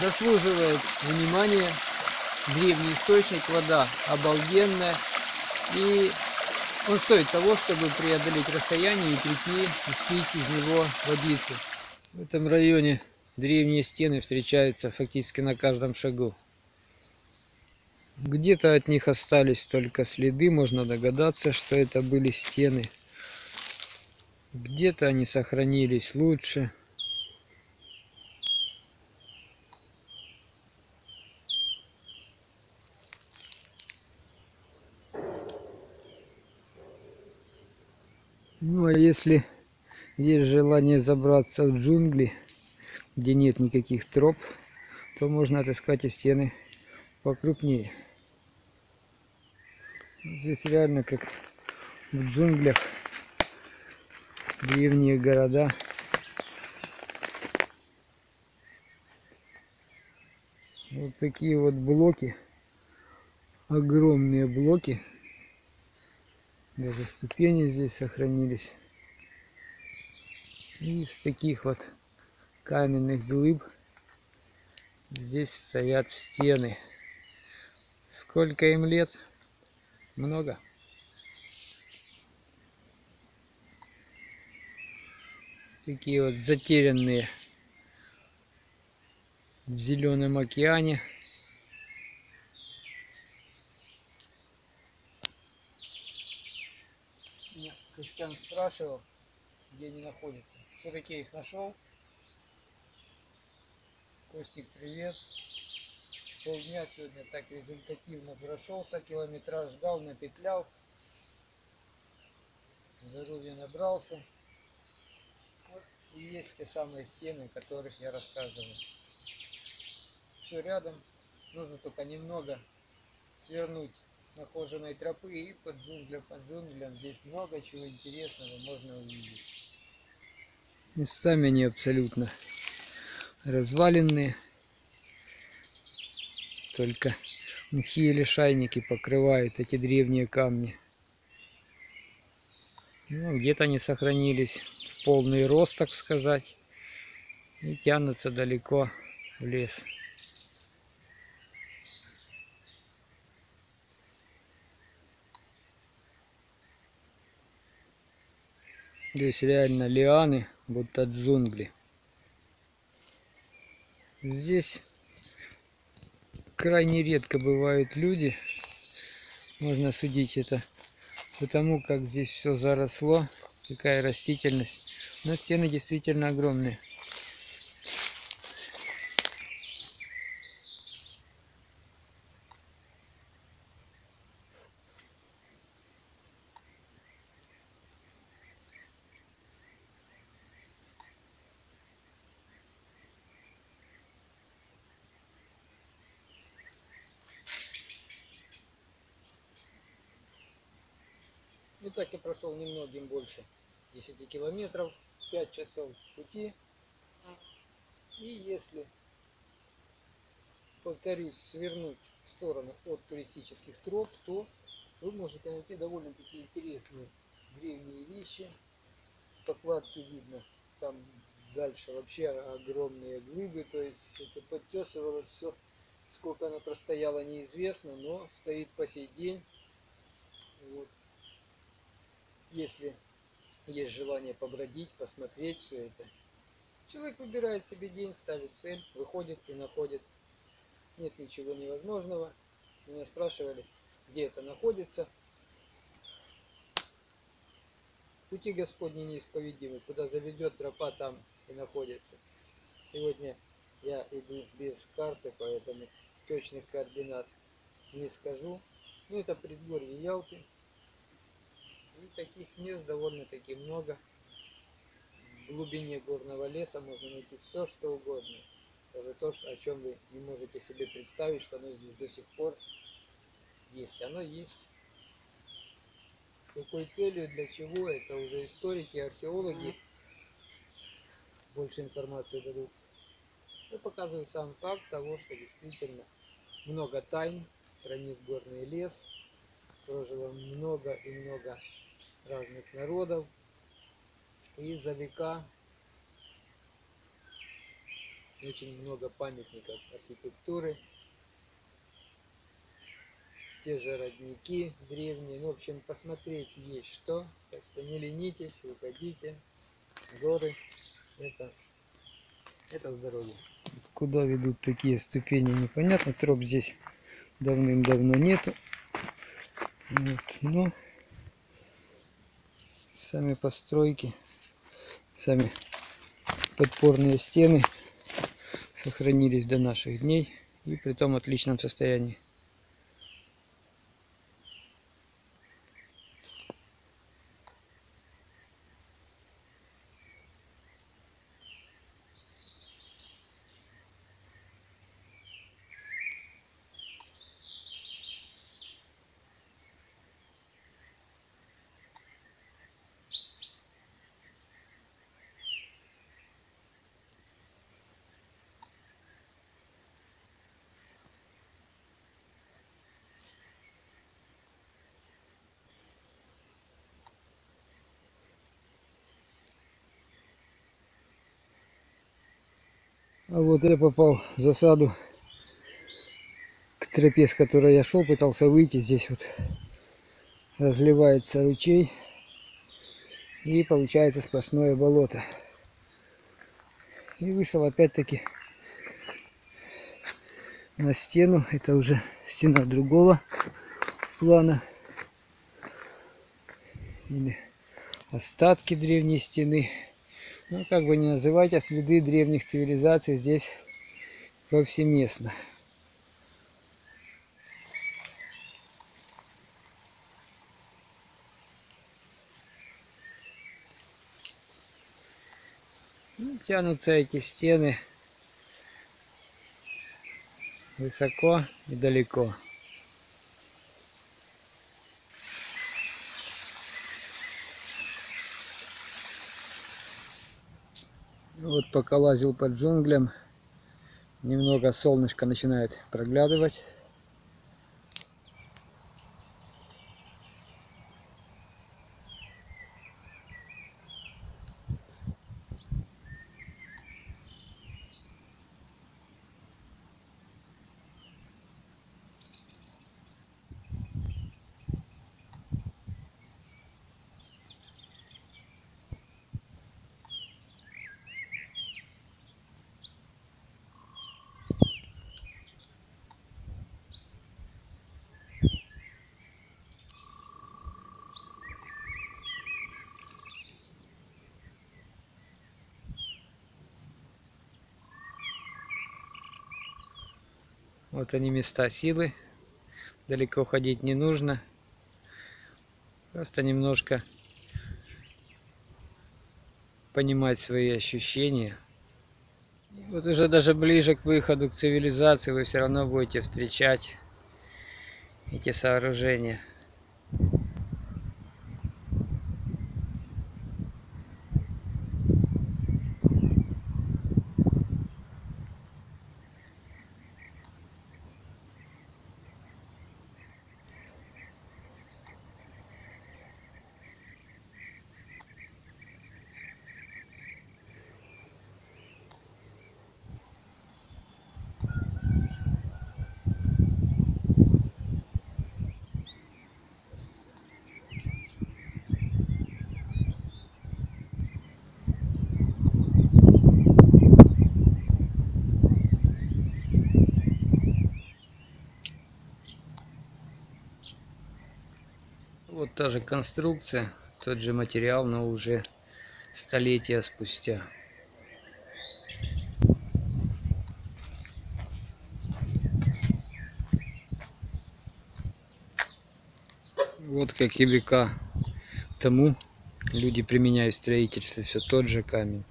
заслуживает внимания. Древний источник, вода обалденная. И он стоит того, чтобы преодолеть расстояние и прийти и спить из него водицы. В этом районе древние стены встречаются фактически на каждом шагу. Где-то от них остались только следы, можно догадаться, что это были стены. Где-то они сохранились лучше. Ну а если есть желание забраться в джунгли, где нет никаких троп, то можно отыскать и стены покрупнее. Здесь реально как в джунглях древние города. Вот такие вот блоки, огромные блоки. Даже ступени здесь сохранились. Из таких вот каменных глыб здесь стоят стены. Сколько им лет? Много. Такие вот затерянные в зеленом океане. Меня Костян спрашивал, где они находятся. Все-таки их нашел. Костик, привет. Полдня сегодня так результативно прошелся, километраж ждал, напетлял. Здоровья набрался. Вот и есть те самые стены, о которых я рассказывал. Все рядом. Нужно только немного свернуть нахоженной тропы и под джунглям, под джунглям здесь много чего интересного можно увидеть. Местами они абсолютно разваленные. Только мухи или шайники покрывают эти древние камни. Ну, где-то они сохранились в полный рост, так сказать, и тянутся далеко в лес. Здесь реально лианы, будто джунгли. Здесь крайне редко бывают люди. Можно судить это потому, как здесь все заросло, какая растительность. Но стены действительно огромные. Я прошел немногим больше 10 километров, 5 часов пути. И если, повторюсь, свернуть в сторону от туристических троп, то вы можете найти довольно-таки интересные древние вещи. Покладки видно, там дальше вообще огромные глыбы, то есть это подтесывалось все. Сколько оно простояло неизвестно, но стоит по сей день. Вот если есть желание побродить, посмотреть все это. Человек выбирает себе день, ставит цель, выходит и находит. Нет ничего невозможного. Меня спрашивали, где это находится. Пути Господни неисповедимы. Куда заведет тропа, там и находится. Сегодня я иду без карты, поэтому точных координат не скажу. Ну, это предгорье Ялты. И таких мест довольно-таки много. В глубине горного леса можно найти все, что угодно. Даже то, о чем вы не можете себе представить, что оно здесь до сих пор есть. Оно есть. С какой целью, для чего, это уже историки, археологи больше информации дадут. Я показываю сам факт того, что действительно много тайн хранит горный лес, прожило много и много разных народов. И за века очень много памятников архитектуры. Те же родники древние. Ну, в общем, посмотреть есть что. Так что не ленитесь, выходите. Горы. Это, это здоровье. Куда ведут такие ступени, непонятно. Троп здесь давным-давно нету. Вот, но сами постройки, сами подпорные стены сохранились до наших дней и при том отличном состоянии. А вот я попал в засаду к тропе, с которой я шел, пытался выйти. Здесь вот разливается ручей и получается сплошное болото. И вышел опять-таки на стену. Это уже стена другого плана. Или остатки древней стены. Ну, как бы не называть, а следы древних цивилизаций здесь повсеместно. Ну, тянутся эти стены высоко и далеко. Вот пока лазил под джунглям, немного солнышко начинает проглядывать. Вот они места силы. Далеко ходить не нужно. Просто немножко понимать свои ощущения. Вот уже даже ближе к выходу к цивилизации вы все равно будете встречать эти сооружения. Та же конструкция, тот же материал, но уже столетия спустя. Вот как и века тому люди применяют в строительстве все тот же камень.